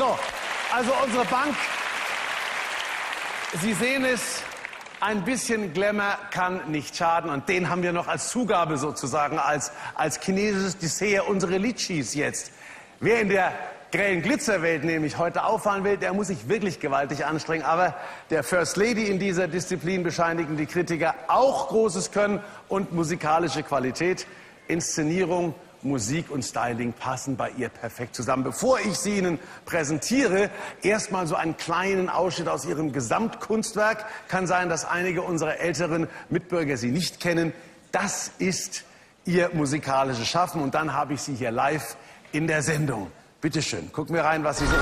So, also unsere Bank. Sie sehen es, ein bisschen Glamour kann nicht schaden und den haben wir noch als Zugabe sozusagen, als, als chinesisches Dessert, unsere Litchis jetzt. Wer in der grellen Glitzerwelt nämlich heute auffallen will, der muss sich wirklich gewaltig anstrengen. Aber der First Lady in dieser Disziplin bescheinigen die Kritiker auch großes Können und musikalische Qualität. Inszenierung, Musik und Styling passen bei ihr perfekt zusammen. Bevor ich sie Ihnen präsentiere, erstmal so einen kleinen Ausschnitt aus ihrem Gesamtkunstwerk. Kann sein, dass einige unserer älteren Mitbürger sie nicht kennen. Das ist ihr musikalisches Schaffen und dann habe ich sie hier live in der Sendung. Bitte schön, gucken wir rein, was sie so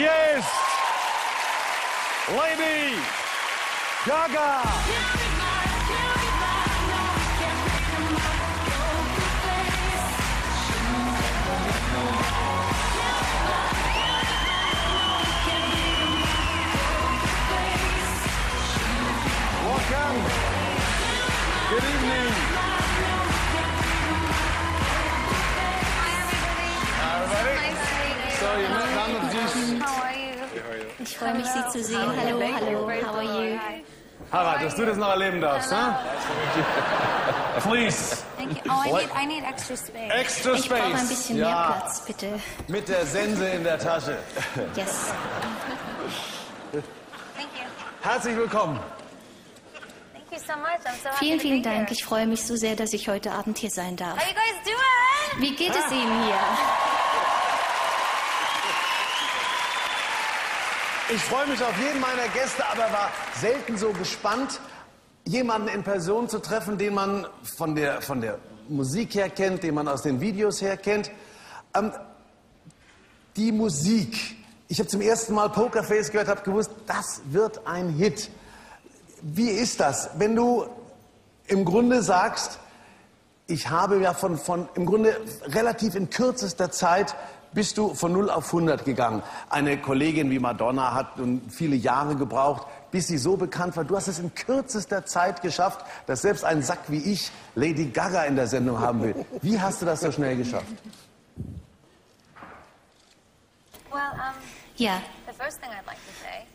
Ist Lady Gaga. Ich freue mich, Sie zu sehen. Hallo, hallo. How are you? Harald, dass du das noch erleben darfst, ne? Please. Thank you. Oh, I need, I need extra space. Extra Ich brauche ein space. bisschen mehr ja, Platz, bitte. mit der Sense in der Tasche. Yes. Thank you. Herzlich willkommen. Thank you so much. I'm so happy Vielen, vielen Dank. here. Ich freue mich so sehr, dass ich heute Abend hier sein darf. How you guys doing? Wie geht es Ihnen hier? Ich freue mich auf jeden meiner Gäste, aber war selten so gespannt, jemanden in Person zu treffen, den man von der, von der Musik her kennt, den man aus den Videos her kennt. Ähm, die Musik. Ich habe zum ersten Mal Pokerface gehört, habe gewusst, das wird ein Hit. Wie ist das, wenn du im Grunde sagst, ich habe ja von, von im Grunde relativ in kürzester Zeit bist du von 0 auf 100 gegangen. Eine Kollegin wie Madonna hat nun viele Jahre gebraucht, bis sie so bekannt war. Du hast es in kürzester Zeit geschafft, dass selbst ein Sack wie ich Lady Gaga in der Sendung haben will. Wie hast du das so schnell geschafft? Well, um, Ja,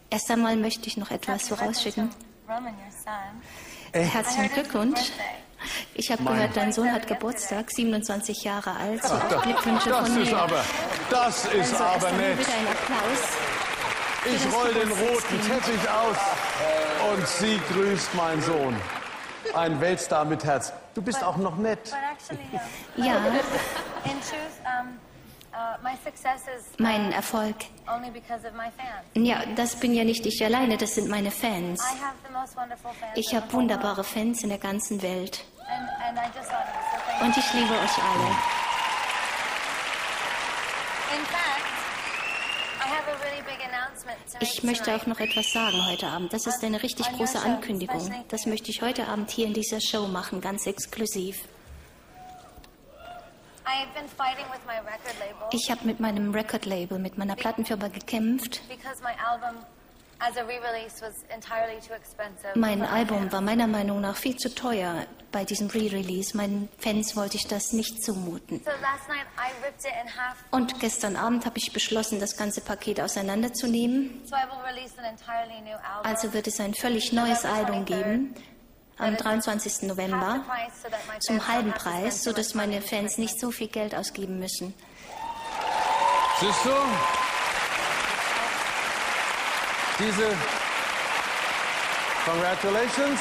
erst einmal möchte ich noch etwas vorausschicken. Son. Herzlichen Glückwunsch. Ich habe gehört, dein Sohn hat Geburtstag, 27 Jahre alt. Glückwünsche Das von ist mir. aber, das ist Also aber nett. wieder ein Applaus. Ich roll den roten Teppich aus und sie grüßt meinen Sohn. Ein Weltstar mit Herz. Du bist auch noch nett. But actually, Ja, in truth, uh, mein Erfolg. only because of my fans. Ja, das bin ja nicht ich alleine, das sind meine Fans. Ich habe wunderbare Fans in der ganzen Welt. Und ich liebe euch alle. Ich möchte auch noch etwas sagen heute Abend. Das ist eine richtig große Ankündigung. Das möchte ich heute Abend hier in dieser Show machen, ganz exklusiv. Ich habe mit meinem Record-Label, mit meiner Plattenfirma gekämpft, because my album as a re-release was entirely too expensive. Mein Album war meiner Meinung nach viel zu teuer bei diesem Re-Release. Meinen Fans wollte ich das nicht zumuten. So last night I ripped it in half. Und gestern Abend habe ich beschlossen, das ganze Paket auseinanderzunehmen. So I will release an entirely new album. Also wird es ein völlig neues Album geben am 23. November zum halben Preis, sodass meine Fans nicht so viel Geld ausgeben müssen. Siehst du? Diese. Congratulations.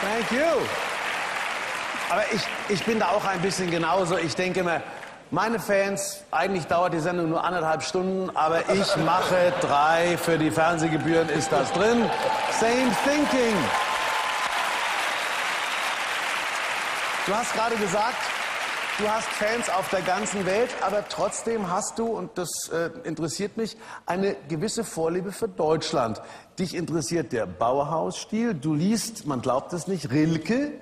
Thank you. Aber ich, ich bin da auch ein bisschen genauso. Ich denke mir, meine Fans, eigentlich dauert die Sendung nur anderthalb Stunden, aber ich mache drei. Für die Fernsehgebühren ist das drin. Same thinking. Du hast gerade gesagt, du hast Fans auf der ganzen Welt, aber trotzdem hast du, und das äh, interessiert mich, eine gewisse Vorliebe für Deutschland. Dich interessiert der Bauhausstil, du liest, man glaubt es nicht, Rilke.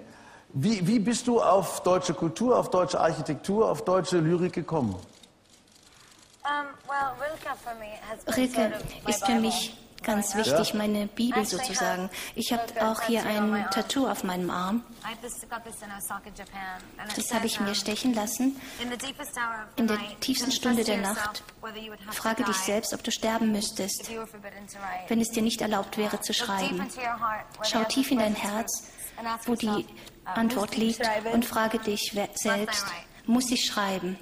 Wie, wie bist du auf deutsche Kultur, auf deutsche Architektur, auf deutsche Lyrik gekommen? Um, well, Rilke for me has been Rilke sort of my ist für mich ganz wichtig, meine Bibel sozusagen. Ich habe auch hier ein Tattoo auf meinem Arm. Das habe ich mir stechen lassen. In der tiefsten Stunde der Nacht frage dich selbst, ob du sterben müsstest, wenn es dir nicht erlaubt wäre zu schreiben. Schau tief in dein Herz, wo die Antwort liegt und frage dich selbst, muss ich schreiben?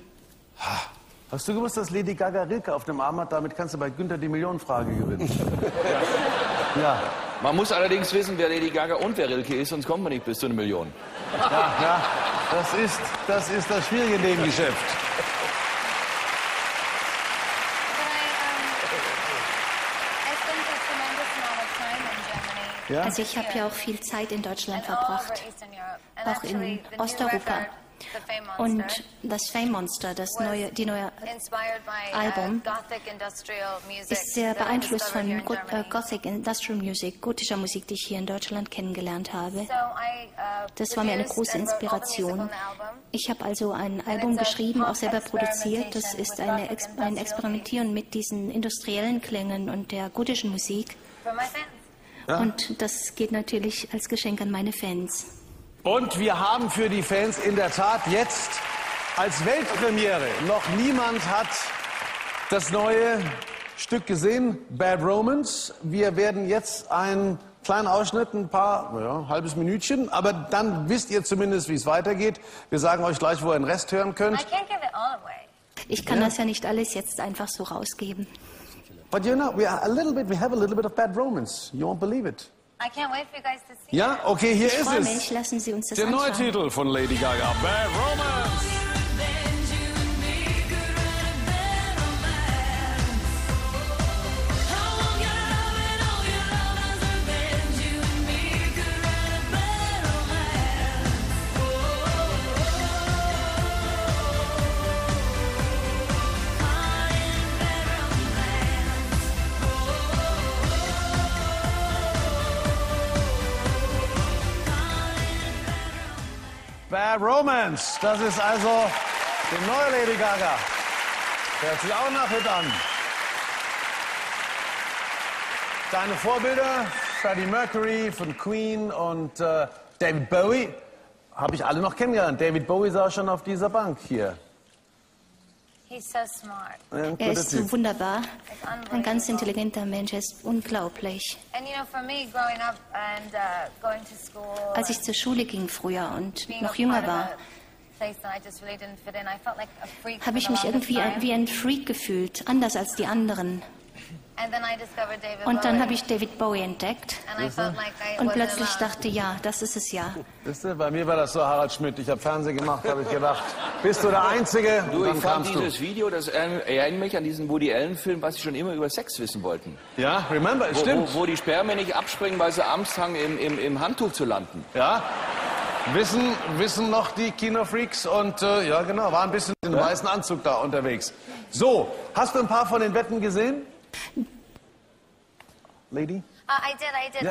Hast du gewusst, dass Lady Gaga Rilke auf dem Arm hat? Damit kannst du bei Günther die Millionenfrage gewinnen. ja. Man muss allerdings wissen, wer Lady Gaga und wer Rilke ist, sonst kommt man nicht bis zu einer Million. Ja, ja, das ist das, ist das Schwierige in dem Geschäft. Ja? Also ich habe ja auch viel Zeit in Deutschland verbracht, auch in Osteuropa. Und das Fame Monster, das neue, die neue Album uh, Gothic industrial music ist sehr that I beeinflusst von äh, Germany. Gothic Industrial Music, gotischer Musik, die ich hier in Deutschland kennengelernt habe. Uh, Das war mir eine große Inspiration. album. Ich habe also ein Album geschrieben, auch selber produziert. Das ist eine ein Experimentieren mit diesen industriellen Klängen und der gotischen Musik. Und das geht natürlich als Geschenk an meine Fans. Und wir haben für die Fans in der Tat jetzt als Weltpremiere, noch niemand hat das neue Stück gesehen, Bad Romance. Wir werden jetzt einen kleinen Ausschnitt, ein paar, ja, halbes Minütchen, aber dann wisst ihr zumindest, wie es weitergeht. Wir sagen euch gleich, wo ihr den Rest hören I könnt. can't give it all away. Ich kann das ja nicht alles jetzt einfach so rausgeben. But you know, we are a little bit, we have a little bit of Bad Romance. You won't believe it. I can't wait for you guys to see Ja, it. okay, hier Ich ist es. mich, lassen Sie uns das Der neue anschauen. Titel von Lady Gaga, Bad Romance. Bad Romance. Das ist also die neue Lady Gaga. Hört sich auch nach Hit an. Deine Vorbilder, Freddie Mercury von Queen und äh, David Bowie, habe ich alle noch kennengelernt. David Bowie saß schon auf dieser Bank hier. He's so smart. Ein Er ist so wunderbar. Ein ganz intelligenter Mensch, er ist unglaublich. And you know, for me, growing up and uh, going to school, Als ich zur Schule ging früher und noch jünger war, a place that I just really didn't fit in, I felt like a freak. habe ich mich irgendwie wie ein Freak gefühlt, anders als die anderen. And then I discovered David Und dann habe ich David Bowie entdeckt und plötzlich dachte, ja, das ist es ja. Wisst ihr, bei mir war das so, Harald Schmidt. Ich habe Fernsehen gemacht, habe ich gedacht, bist du der Einzige? Du, dann ich fand kamst du. dieses Video, das er- erinnert mich an diesen Woody Allen-Film, was sie schon immer über Sex wissen wollten. Ja, remember, Wo, stimmt. wo, wo die Spermien nicht abspringen, weil sie Angst haben, im, im, im Handtuch zu landen. Ja, wissen, wissen noch die Kinofreaks und äh, ja genau, war ein bisschen in einem weißen Anzug da unterwegs. So, hast du ein paar von den Wetten gesehen? Lady? I did, I did.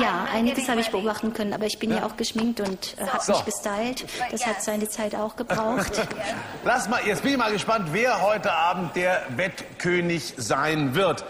Ja. Been einiges habe ich beobachten können, aber ich bin ja, auch geschminkt und äh, habe So. mich gestylt. Das hat seine Zeit auch gebraucht. Lass mal, jetzt bin ich mal gespannt, wer heute Abend der Wettkönig sein wird.